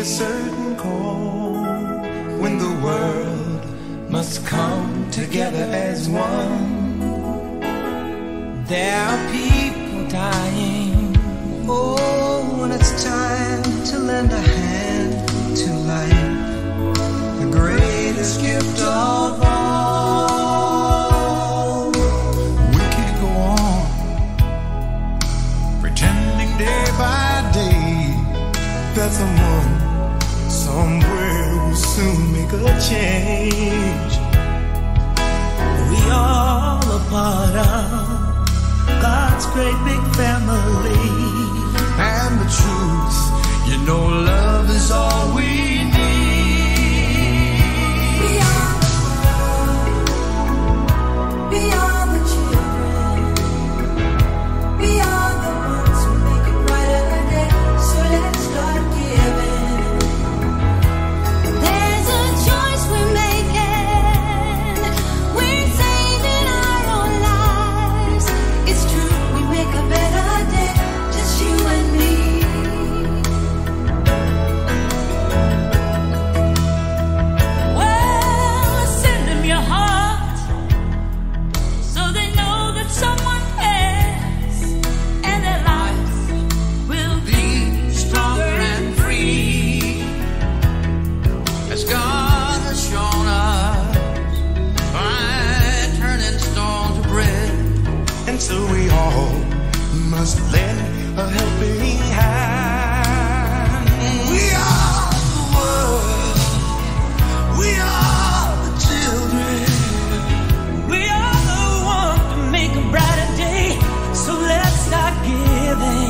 a certain call when the world must come together as one. There are people dying. Oh, when it's time to lend a hand to life. The greatest gift of all. We could go on pretending day by day that someone Somewhere we'll soon make a change. We all a part of God's great big family. And the truth, you know, love is all we need. Stop giving.